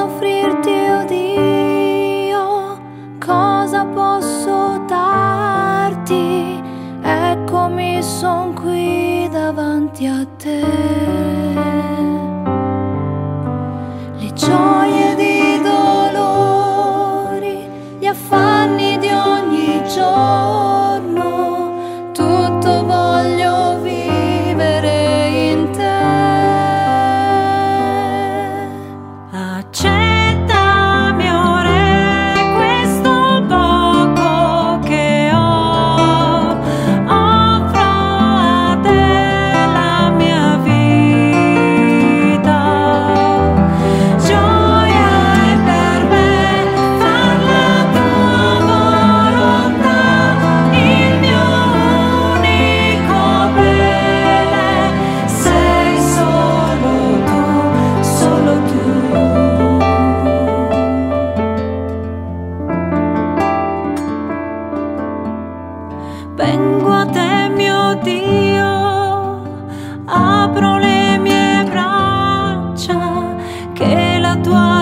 cosa offrirti io oh Dio, cosa posso darti, eccomi son qui davanti a te. Le gioie di dolori, gli affanni di ogni giorno. Vengo a te, mio Dio, apro le mie braccia, che la tua